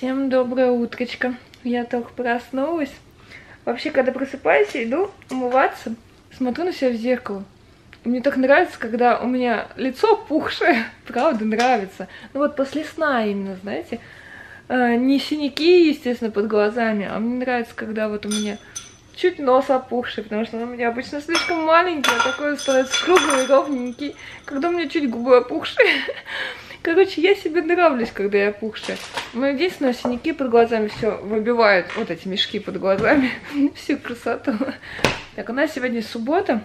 Всем доброе утречко. Я только проснулась. Вообще, когда просыпаюсь, иду умываться, смотрю на себя в зеркало. И мне так нравится, когда у меня лицо пухшее. Правда, нравится. Ну вот после сна именно, знаете. А, не синяки, естественно, под глазами, а мне нравится, когда вот у меня чуть нос опухший, потому что он у меня обычно слишком маленький, а такой становится круглый, ровненький. Когда у меня чуть губы опухшие. Короче, я себе нравлюсь, когда я опухшая. Но единственное, синяки под глазами все выбивают, вот эти мешки под глазами, всю красоту. Так, у нас сегодня суббота.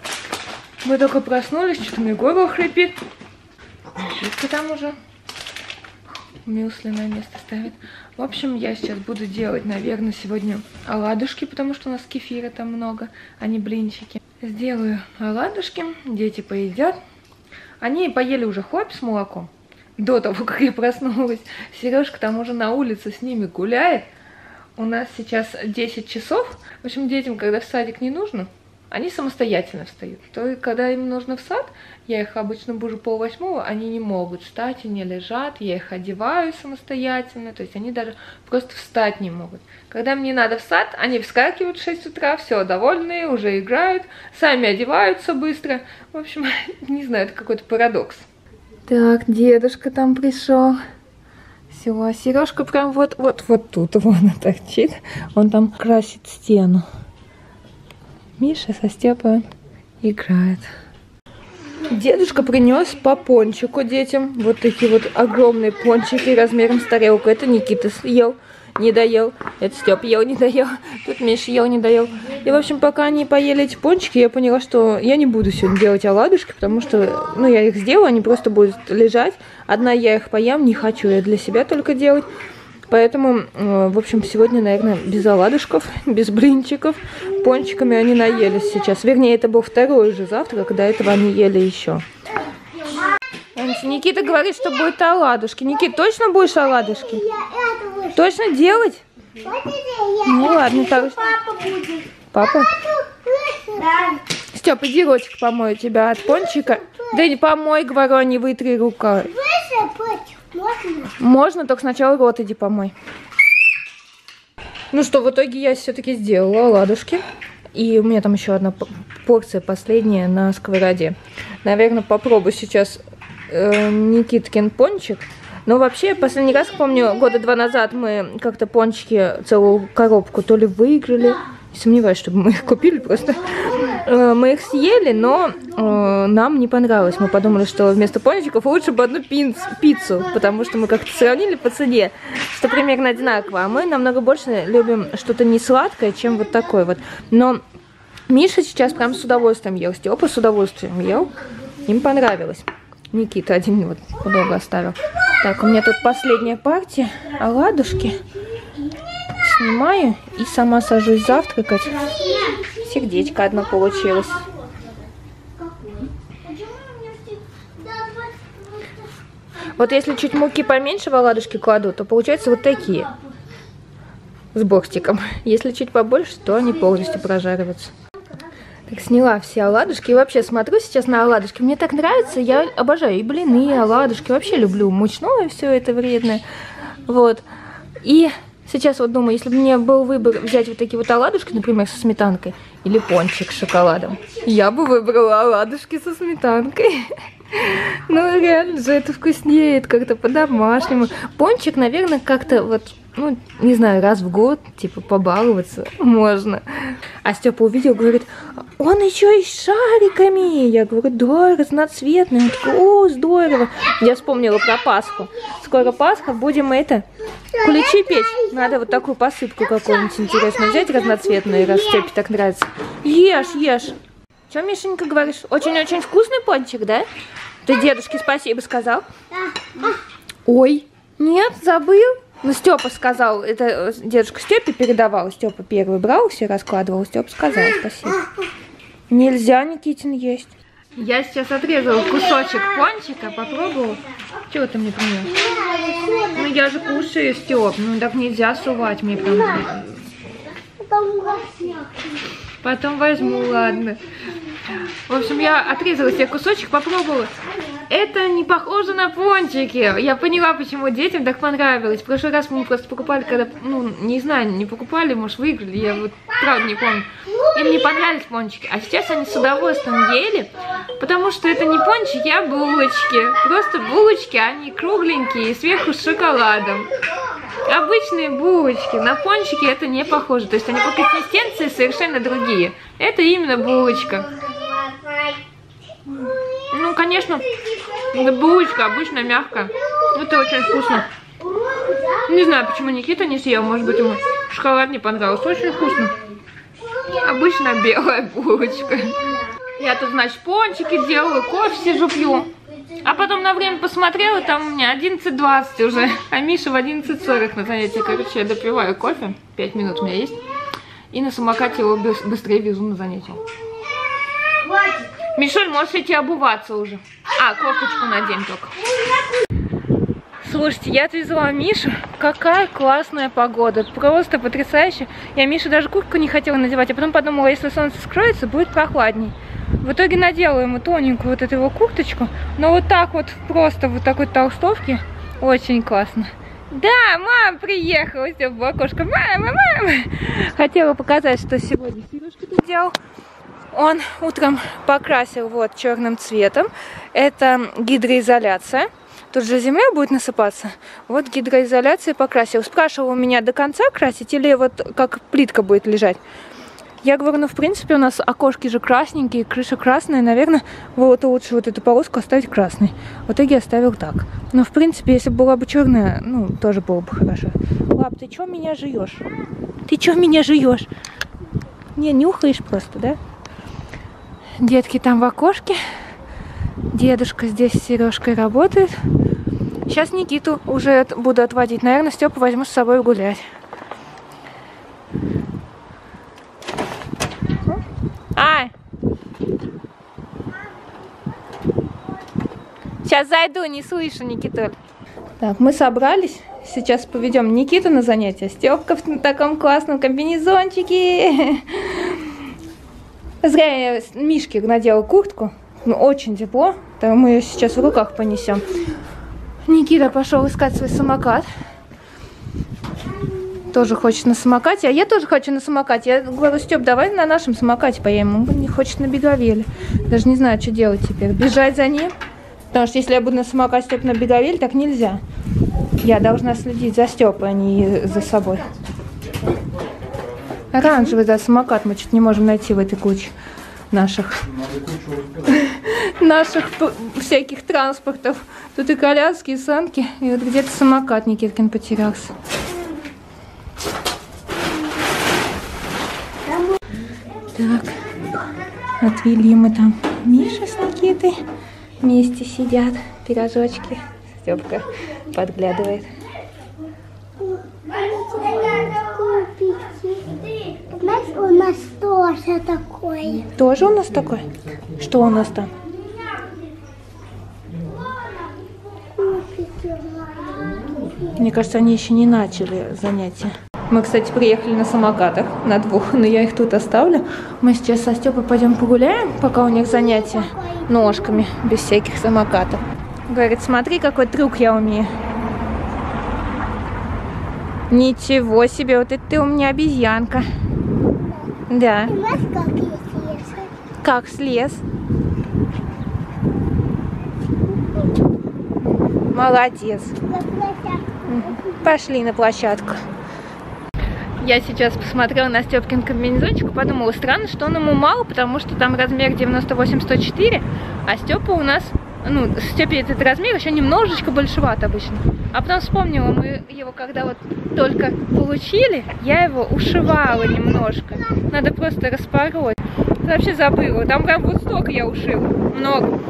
Мы только проснулись, что-то мне горло хрипит. Жидко там уже мюсли на место ставит. В общем, я сейчас буду делать, наверное, сегодня оладушки, потому что у нас кефира там много, а не блинчики. Сделаю оладушки, дети поедят. Они поели уже хлопь с молоком до того, как я проснулась. Сережка там уже на улице с ними гуляет. У нас сейчас 10 часов. В общем, детям, когда в садик не нужно, они самостоятельно встают. То есть, когда им нужно в сад, я их обычно бужу пол восьмого, они не могут встать, они лежат, я их одеваю самостоятельно, то есть они даже просто встать не могут. Когда мне надо в сад, они вскакивают в 6 утра, все, довольные, уже играют, сами одеваются быстро. В общем, не знаю, это какой-то парадокс. Так, дедушка там пришел. Все, Сережка прям вот, вот, вот тут вон торчит. Он там красит стену. Миша со Степой играет. Дедушка принес по пончику детям. Вот такие вот огромные пончики размером с тарелку. Это Никита съел не доел. Это Степ ел, не доел. Тут Миша ел, не доел. И, в общем, пока они поели эти пончики, я поняла, что я не буду сегодня делать оладушки, потому что, ну, я их сделаю, они просто будут лежать. Одна я их поем, не хочу я для себя только делать. Поэтому, э, в общем, сегодня, наверное, без оладушков, без блинчиков. Пончиками они наелись сейчас. Вернее, это был второй уже завтрак, когда этого они ели еще. Никита говорит, что будет оладушки. Никит, точно будешь оладушки? Точно делать? Ну ладно, так. Папа будет. Папа? Степ, иди ротик помой тебя от пончика. Да не помой, говорю, а не вытри рука. Можно? Можно, только сначала рот иди помой. Ну что, в итоге я все-таки сделала оладушки. И у меня там еще одна порция последняя на сковороде. Наверное, попробую сейчас э, Никиткин пончик. Но вообще, последний раз, помню, года два назад мы как-то пончики, целую коробку, то ли выиграли, не сомневаюсь, чтобы мы их купили просто. Э, мы их съели, но э, нам не понравилось. Мы подумали, что вместо пончиков лучше бы одну пинц, пиццу, потому что мы как-то сравнили по цене, что примерно одинаково. А мы намного больше любим что-то не сладкое, чем вот такое вот. Но Миша сейчас прям с удовольствием ел, Степа с удовольствием ел. Им понравилось. Никита один вот много оставил. Так, у меня тут последняя партия оладушки. Снимаю и сама сажусь завтракать. Сердечко одно получилось. Вот если чуть муки поменьше в оладушки кладу, то получается вот такие. С бокстиком. Если чуть побольше, то они полностью прожариваются. Так, сняла все оладушки. И вообще смотрю сейчас на оладушки. Мне так нравится. Я обожаю и блины, и оладушки. Вообще люблю мучное все это вредное. Вот. И сейчас вот думаю, если бы мне был выбор взять вот такие вот оладушки, например, со сметанкой, или пончик с шоколадом, я бы выбрала оладушки со сметанкой. Ну, реально же это вкуснеет как-то по-домашнему. Пончик, наверное, как-то вот ну, не знаю, раз в год, типа, побаловаться можно. А Степа увидел, говорит, он еще и с шариками. Я говорю, да, разноцветный. Он такой, о, здорово. Я вспомнила про Пасху. Скоро Пасха, будем это, куличи печь. Надо вот такую посыпку какую-нибудь интересную взять, разноцветную, раз Степе так нравится. Ешь, ешь. Что, Мишенька, говоришь? Очень-очень вкусный пончик, да? Ты дедушке спасибо сказал? Ой, нет, забыл. Ну, Степа сказал, это э, дедушка Степе передавал, Степа первый брал, все раскладывал, Степа сказал, спасибо. Нельзя Никитин есть. Я сейчас отрезала кусочек пончика, попробовала. Чего ты мне принес? Ну я же кушаю, Степ, ну так нельзя сувать мне прям. Потом возьму, ладно. В общем, я отрезала себе кусочек, попробовала. Это не похоже на пончики. Я поняла, почему детям так понравилось. В прошлый раз мы просто покупали, когда, ну, не знаю, не покупали, может, выиграли. Я вот правда не помню. Им не понравились пончики. А сейчас они с удовольствием ели, потому что это не пончики, а булочки. Просто булочки, они кругленькие, сверху с шоколадом. Обычные булочки. На пончики это не похоже. То есть они по консистенции совершенно другие. Это именно булочка. Ну, конечно, булочка обычно мягкая. Это очень вкусно. Не знаю, почему Никита не съел. Может быть, ему шоколад не понравился. Очень вкусно. Обычно белая булочка. Я тут, значит, пончики делаю, кофе сижу пью. А потом на время посмотрела, там у меня 11.20 уже, а Миша в 11.40 на занятии. Короче, я допиваю кофе, 5 минут у меня есть. И на самокате его быстрее везу на занятия. Мишель, можешь идти обуваться уже. А, кофточку надень только. Слушайте, я отвезла Мишу. Какая классная погода. Просто потрясающе. Я Мише даже куртку не хотела надевать, а потом подумала, если солнце скроется, будет прохладней. В итоге надела ему тоненькую вот эту его курточку. Но вот так вот, просто вот такой толстовке, очень классно. Да, мам приехала, все в окошко. Мама, мама. Хотела показать, что сегодня Сережка тут делал. Он утром покрасил вот черным цветом. Это гидроизоляция. Тут же земля будет насыпаться. Вот гидроизоляция покрасил. Спрашивал у меня до конца красить или вот как плитка будет лежать. Я говорю, ну, в принципе, у нас окошки же красненькие, крыша красная, наверное, вот лучше вот эту полоску оставить красной. В итоге оставил так. Но, в принципе, если была бы черная, ну, тоже было бы хорошо. Лап, ты чё меня жуешь? Ты чё меня жуешь? Не, нюхаешь просто, да? Детки там в окошке. Дедушка здесь с Сережкой работает. Сейчас Никиту уже буду отводить. Наверное, Степу возьму с собой гулять. А! Сейчас зайду, не слышу, Никитуль. Так, мы собрались. Сейчас поведем Никиту на занятия. Степка в таком классном комбинезончике. Зря я Мишке надела куртку. Ну, очень тепло. Так мы ее сейчас в руках понесем. Никита пошел искать свой самокат. Тоже хочет на самокате. А я тоже хочу на самокате. Я говорю, Степ, давай на нашем самокате поедем. Он не хочет на беговеле. Даже не знаю, что делать теперь. Бежать за ним. Потому что если я буду на самокате Степ на беговеле, так нельзя. Я должна следить за Степой, а не за собой. Оранжевый, да, самокат мы чуть не можем найти в этой куче наших наших всяких транспортов. Тут и коляски, и санки, и вот где-то самокат Никиткин потерялся. Так, отвели мы там Миша с Никитой. Вместе сидят, пирожочки. Степка подглядывает. Знаешь, у нас тоже такое. Тоже у нас такой? Что у нас там? Мне кажется, они еще не начали занятия. Мы, кстати, приехали на самокатах, на двух, но я их тут оставлю. Мы сейчас со Степой пойдем погуляем, пока у них занятия ножками, без всяких самокатов. Говорит, смотри, какой трюк я умею. Ничего себе, вот это ты у меня обезьянка. Да. как слез? Как слез? Молодец. Пошли на площадку. Я сейчас посмотрела на Степкин комбинезончик и подумала, странно, что он ему мало, потому что там размер 98-104, а Степа у нас, ну, Степе этот размер еще немножечко большеват обычно. А потом вспомнила, мы его когда вот только получили, я его ушивала немножко. Надо просто распороть. Вообще забыла, там прям вот столько я ушила, много.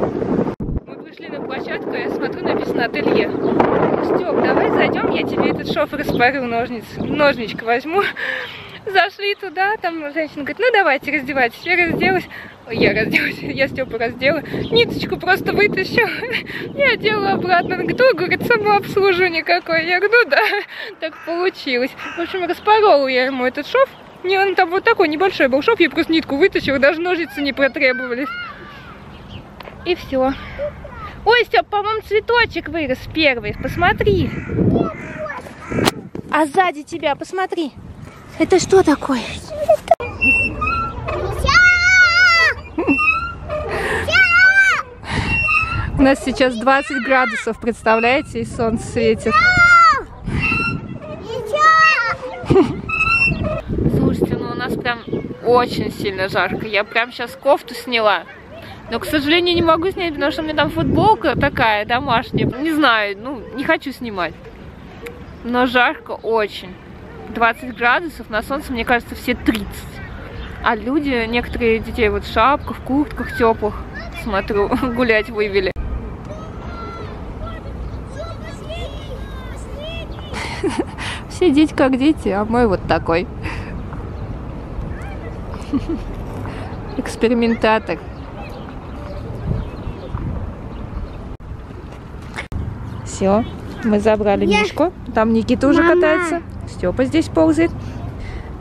Мы пришли на площадку, я смотрю, написано ателье. Степ, давай зайдем, я тебе этот шов распорю, ножниц, ножничка возьму. Зашли туда, там женщина говорит, ну давайте раздевайтесь. Я разделась, я разделась, я Степу раздела, ниточку просто вытащила, я одела обратно. Она говорит, самообслуживание какое. Я говорю, ну да, так получилось. В общем, распорола я ему этот шов. Не, он там вот такой небольшой был шов, я просто нитку вытащила, даже ножницы не протребовались. И все. Ой, Степ, по-моему, цветочек вырос первый. Посмотри. А сзади тебя, посмотри. Это что такое? У нас сейчас 20 градусов, представляете, и солнце светит. Слушайте, ну у нас прям очень сильно жарко. Я прям сейчас кофту сняла. Но, к сожалению, не могу снять, потому что у меня там футболка такая домашняя. Не знаю, ну, не хочу снимать. Но жарко очень. 20 градусов, на солнце, мне кажется, все 30. А люди, некоторые детей вот в шапках, в куртках теплых, смотрю, гулять вывели. Все дети как дети, а мой вот такой. Экспериментатор. Все, мы забрали Я- Мишку. Там Никита уже Мама. катается. Степа здесь ползает.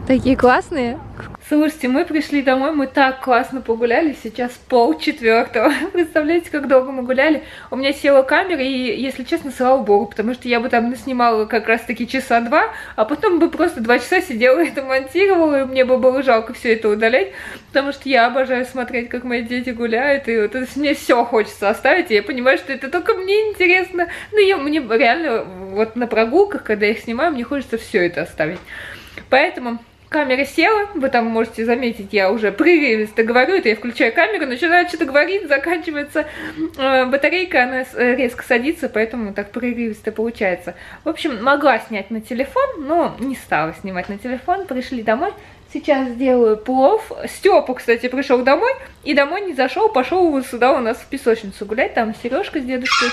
Такие классные. Слушайте, мы пришли домой, мы так классно погуляли, сейчас пол четвертого. Представляете, как долго мы гуляли? У меня села камера, и, если честно, слава богу, потому что я бы там наснимала как раз-таки часа два, а потом бы просто два часа сидела и это монтировала, и мне бы было жалко все это удалять, потому что я обожаю смотреть, как мои дети гуляют, и вот это мне все хочется оставить, и я понимаю, что это только мне интересно. Ну, я, мне реально, вот на прогулках, когда я их снимаю, мне хочется все это оставить. Поэтому камера села, вы там можете заметить, я уже прерывисто говорю, это я включаю камеру, начинаю что-то говорить, заканчивается э, батарейка, она э, резко садится, поэтому так прерывисто получается. В общем, могла снять на телефон, но не стала снимать на телефон, пришли домой. Сейчас сделаю плов. Степа, кстати, пришел домой и домой не зашел, пошел вот сюда у нас в песочницу гулять. Там Сережка с дедушкой.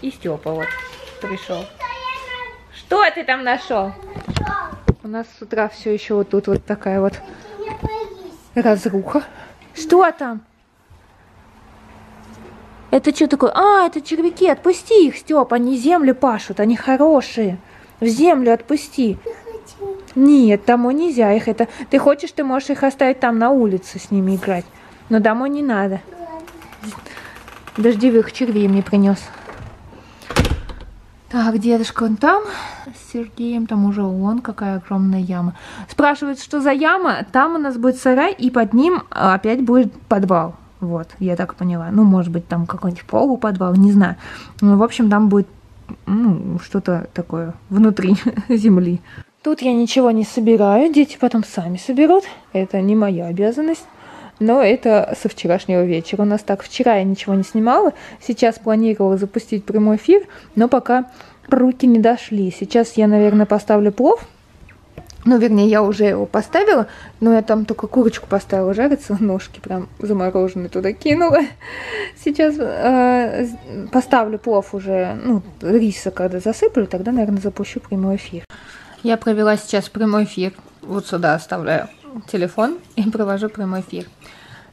И Степа вот пришел. Что ты там нашел? У нас с утра все еще вот тут вот такая вот разруха. Что там? Это что такое? А, это червяки, отпусти их, Степ, они землю пашут, они хорошие. В землю отпусти. Нет, домой нельзя их это. Ты хочешь, ты можешь их оставить там на улице с ними играть. Но домой не надо. Дождевых червей мне принес. Так, дедушка он там с Сергеем, там уже он, какая огромная яма. Спрашивают, что за яма, там у нас будет сарай, и под ним а, опять будет подвал. Вот, я так поняла. Ну, может быть, там какой-нибудь полуподвал, не знаю. Ну, в общем, там будет ну, что-то такое внутри земли. Тут я ничего не собираю, дети потом сами соберут. Это не моя обязанность. Но это со вчерашнего вечера. У нас так вчера я ничего не снимала. Сейчас планировала запустить прямой эфир, но пока руки не дошли. Сейчас я, наверное, поставлю плов. Ну, вернее, я уже его поставила, но я там только курочку поставила жариться, ножки прям замороженные туда кинула. Сейчас э, поставлю плов уже, ну, риса когда засыплю, тогда, наверное, запущу прямой эфир. Я провела сейчас прямой эфир. Вот сюда оставляю телефон и провожу прямой эфир.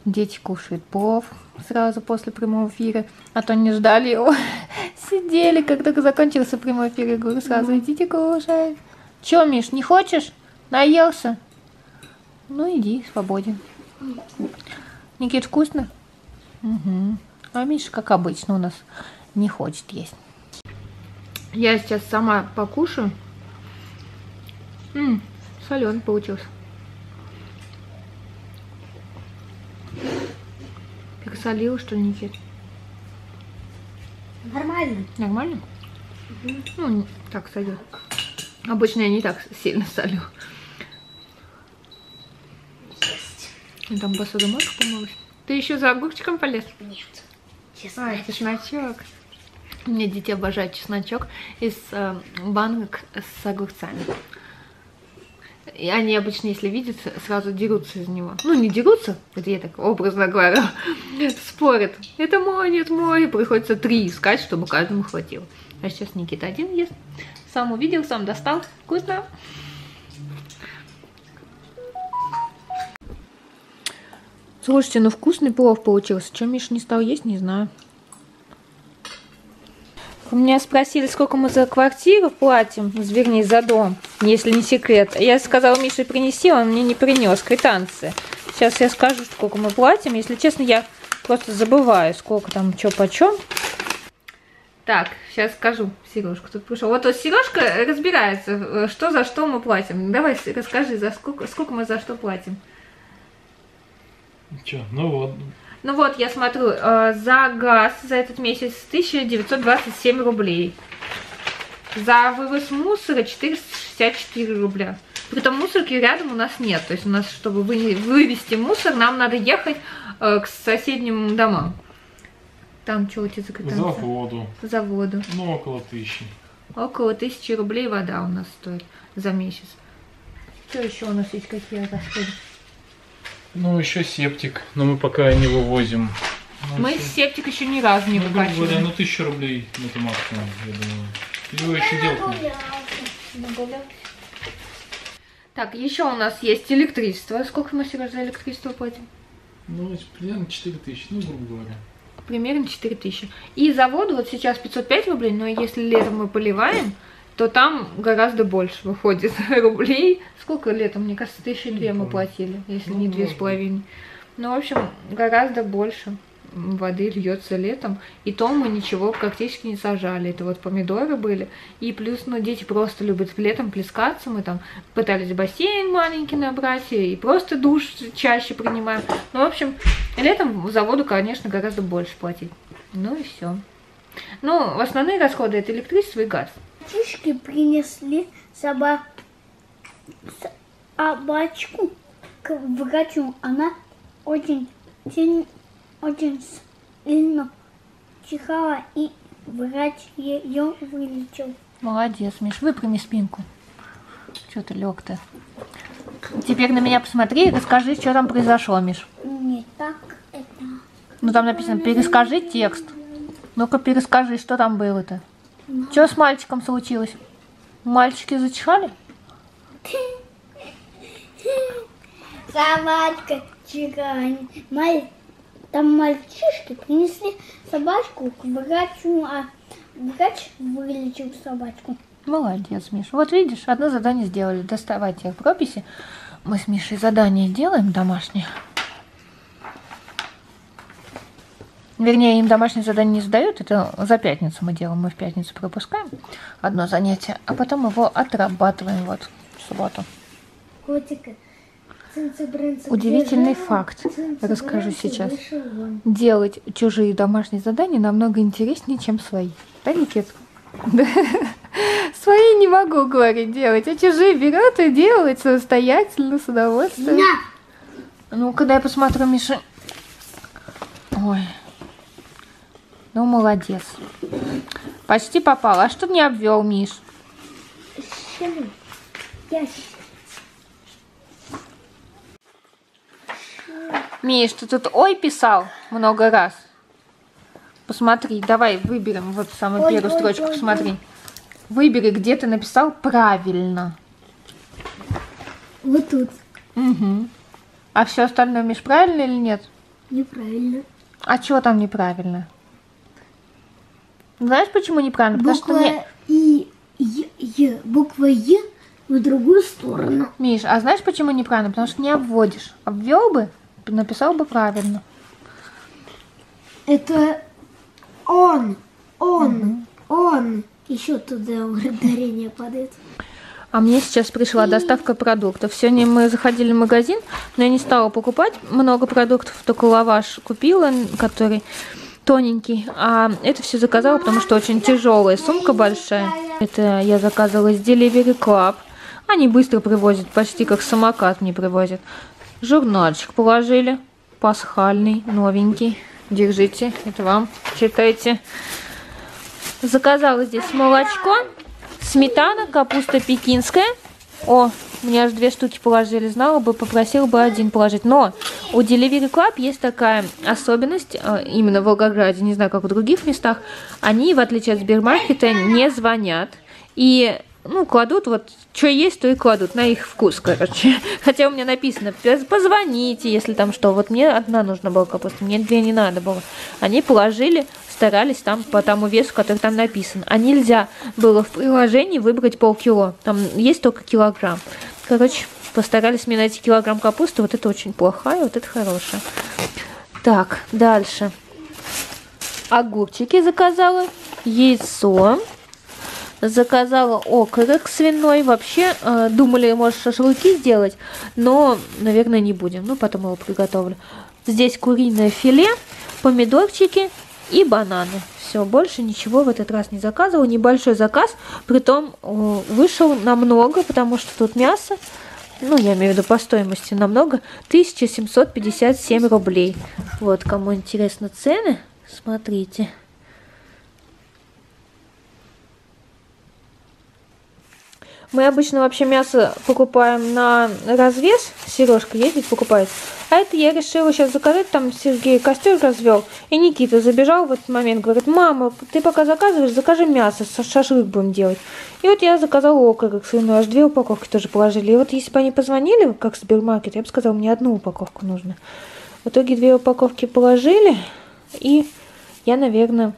Дети кушают плов сразу после прямого эфира, а то не ждали его. Сидели, как только закончился прямой эфир, я говорю, сразу идите кушать. Че, Миш, не хочешь? Наелся? Ну иди, свободен. Никит, вкусно? Угу. А Миша, как обычно, у нас не хочет есть. Я сейчас сама покушаю. М, соленый получился. Пересолила, что ли, Никит? Нормально. Нормально? Ну, не- так сойдет. Обычно я не так сильно солю. И Там посудомойка помылась. Ты еще за огурчиком полез? Нет. А, Честно. чесночок. У меня дети обожают чесночок из э, банок с огурцами. И они обычно, если видят, сразу дерутся из него. Ну, не дерутся, это я так образно говорю, спорят. Это мой, нет мой. Приходится три искать, чтобы каждому хватило. А сейчас Никита один ест. Сам увидел, сам достал. Вкусно. Слушайте, ну вкусный плов получился. Чем Миша не стал есть, не знаю. У меня спросили, сколько мы за квартиру платим, вернее, за дом, если не секрет. Я сказала Мише принеси, он мне не принес квитанции. Сейчас я скажу, сколько мы платим. Если честно, я Просто забываю, сколько там, что почем. Так, сейчас скажу. Сережка тут пришел. Вот, вот Сережка разбирается, э, что за что мы платим. Давай расскажи, за сколько, сколько мы за что платим. Че, ну вот. Ну вот, я смотрю, э, за газ за этот месяц 1927 рублей. За вывоз мусора 464 рубля. При этом мусорки рядом у нас нет. То есть у нас, чтобы вы, вывести мусор, нам надо ехать э, к соседним домам. Там что у тебя за За воду. За воду. Ну, около тысячи. Около тысячи рублей вода у нас стоит за месяц. Что еще у нас есть какие расходы? Ну, еще септик, но мы пока не вывозим. Ну, мы всё. септик еще ни разу не Ну, выкачивали. говоря, ну тысяча рублей это максимум, я думаю. Его еще делать. Так, еще у нас есть электричество. Сколько мы сегодня за электричество платим? Ну, примерно 4 тысячи, ну, грубо говоря. Примерно 4000. И за воду вот сейчас 505 рублей, но если летом мы поливаем, то там гораздо больше выходит рублей. Сколько летом? Мне кажется, тысячи две мы платили, если Ну, не две с половиной. Ну, в общем, гораздо больше воды льется летом. И то мы ничего практически не сажали. Это вот помидоры были. И плюс, ну, дети просто любят летом плескаться. Мы там пытались бассейн маленький набрать. И просто душ чаще принимаем. Ну, в общем, летом за воду, конечно, гораздо больше платить. Ну и все. Ну, основные расходы это электричество и газ. Мальчишки принесли соба... собачку к врачу. Она очень сильно, очень сильно чихала, и врач ее вылечил. Молодец, Миш, выпрями спинку. Что ты лег-то? Теперь на меня посмотри и расскажи, что там произошло, Миш. Не так это. Ну там написано, перескажи текст. Ну-ка, перескажи, что там было-то. Что с мальчиком случилось? Мальчики зачихали? Собачка чихала. Маль... Там мальчишки принесли собачку к врачу, а врач вылечил собачку. Молодец, Миш. Вот видишь, одно задание сделали. Доставайте их прописи. Мы с Мишей задание делаем домашнее. Вернее, им домашнее задание не задают, это за пятницу мы делаем, мы в пятницу пропускаем одно занятие, а потом его отрабатываем вот в субботу. Котика. Удивительный факт. Расскажу сейчас. Делать чужие домашние задания намного интереснее, чем свои. Да, Никит? Да. Свои не могу, говорить, делать, а чужие берет и делает самостоятельно, с удовольствием. Ну, когда я посмотрю, Миша... Ой. Ну, молодец. Почти попал. А что не обвел, Миш? Миш, ты тут ой писал много раз. Посмотри, давай выберем вот самую Ой, первую ой, строчку, ой, посмотри. Выбери, где ты написал правильно. Вот тут. Угу. А все остальное, Миш, правильно или нет? Неправильно. А чего там неправильно? Знаешь, почему неправильно? Потому что мне... И, Е, Е. Буква Е в другую сторону. Миш, а знаешь, почему неправильно? Потому что не обводишь. Обвел бы, написал бы правильно. Это он. Он. Он. Еще туда ударение падает. А мне сейчас пришла доставка продуктов. Сегодня мы заходили в магазин, но я не стала покупать много продуктов, только лаваш купила, который тоненький. А это все заказала, потому что очень тяжелая сумка большая. Это я заказывала из Delivery Club. Они быстро привозят, почти как самокат мне привозят. Журнальчик положили, пасхальный, новенький. Держите, это вам, читайте. Заказала здесь молочко, сметана, капуста пекинская. О, мне аж две штуки положили, знала бы, попросила бы один положить. Но у Delivery Club есть такая особенность, э, именно в Волгограде, не знаю, как в других местах, они, в отличие от Сбермаркета, не звонят. И, ну, кладут вот, что есть, то и кладут, на их вкус, короче. Хотя у меня написано, «Поз- позвоните, если там что. Вот мне одна нужна была капуста, мне две не надо было. Они положили, старались там по тому весу, который там написан. А нельзя было в приложении выбрать полкило. Там есть только килограмм. Короче, постарались мне найти килограмм капусты. Вот это очень плохая, вот это хорошая. Так, дальше. Огурчики заказала, яйцо, заказала окорок свиной. Вообще э, думали, может, шашлыки сделать, но, наверное, не будем. Ну, потом его приготовлю. Здесь куриное филе, помидорчики и бананы. Все, больше ничего в этот раз не заказывала. Небольшой заказ, притом э, вышел намного, потому что тут мясо, ну, я имею в виду по стоимости намного, 1757 рублей. Вот, кому интересны цены, смотрите. Мы обычно вообще мясо покупаем на развес. Сережка ездит, покупает. А это я решила сейчас заказать. Там Сергей костер развел. И Никита забежал в этот момент. Говорит, мама, ты пока заказываешь, закажи мясо. Шашлык будем делать. И вот я заказала окорок свиной. Аж две упаковки тоже положили. И вот если бы они позвонили, как Сбермаркет, я бы сказала, мне одну упаковку нужно. В итоге две упаковки положили. И я, наверное,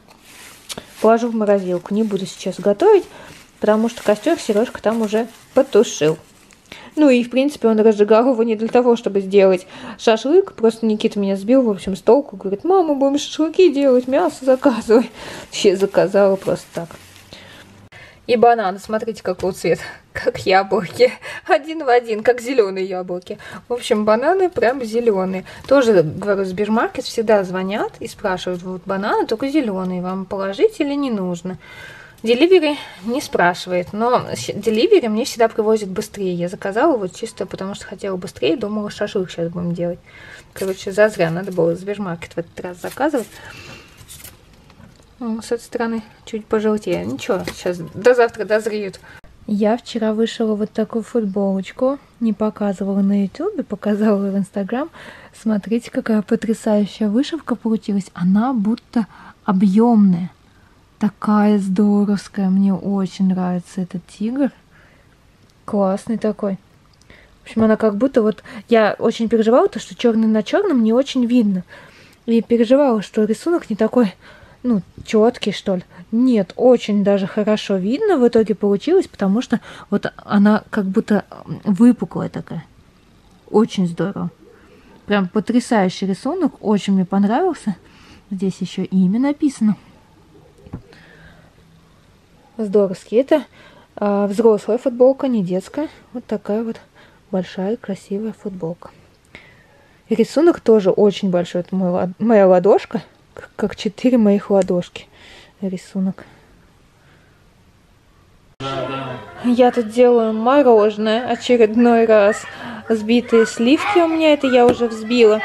положу в морозилку. Не буду сейчас готовить потому что костер Сережка там уже потушил. Ну и, в принципе, он разжигал его не для того, чтобы сделать шашлык. Просто Никита меня сбил, в общем, с толку. Говорит, мама, будем шашлыки делать, мясо заказывай. Я заказала просто так. И бананы, смотрите, какого цвета, как яблоки. Один в один, как зеленые яблоки. В общем, бананы прям зеленые. Тоже, говорю, Сбермаркет всегда звонят и спрашивают, вот бананы только зеленые, вам положить или не нужно? Деливери не спрашивает, но деливери мне всегда привозят быстрее. Я заказала вот чисто потому, что хотела быстрее, думала, шашлык сейчас будем делать. Короче, зазря надо было Сбермаркет в этот раз заказывать. Ну, с этой стороны чуть пожелтее. Ничего, сейчас до завтра дозреют. Я вчера вышила вот такую футболочку. Не показывала на ютубе, показала в инстаграм. Смотрите, какая потрясающая вышивка получилась. Она будто объемная такая здоровская. Мне очень нравится этот тигр. Классный такой. В общем, она как будто вот... Я очень переживала, то, что черный на черном не очень видно. И переживала, что рисунок не такой, ну, четкий, что ли. Нет, очень даже хорошо видно в итоге получилось, потому что вот она как будто выпуклая такая. Очень здорово. Прям потрясающий рисунок, очень мне понравился. Здесь еще имя написано. Здоровски. Это а, взрослая футболка, не детская. Вот такая вот большая красивая футболка. И рисунок тоже очень большой. Это мой, моя ладошка, как четыре моих ладошки. Рисунок. Я тут делаю мороженое очередной раз. Сбитые сливки у меня, это я уже взбила.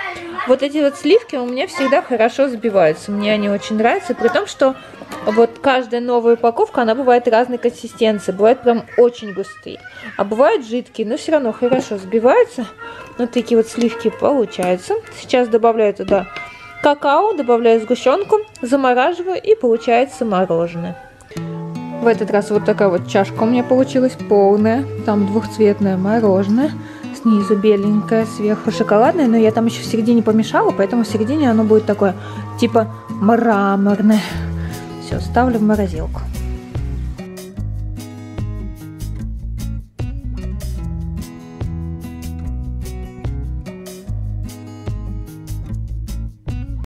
Вот эти вот сливки у меня всегда хорошо сбиваются. Мне они очень нравятся, при том, что вот каждая новая упаковка, она бывает разной консистенции. Бывает прям очень густые. А бывают жидкие, но все равно хорошо сбиваются. Вот такие вот сливки получаются. Сейчас добавляю туда какао, добавляю сгущенку, замораживаю и получается мороженое. В этот раз вот такая вот чашка у меня получилась полная. Там двухцветное мороженое. Снизу беленькое, сверху шоколадное. Но я там еще в середине помешала, поэтому в середине оно будет такое типа мраморное. Все, ставлю в морозилку.